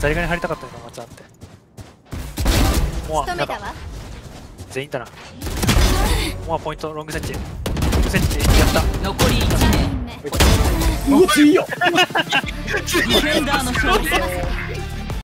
ザリガニ入りたかったよな松あって。モアなんか全員だな。モアポイントロングセンチ。ロングセンチやった。残り1名。目 うわ強いよディフェンダーの勝利。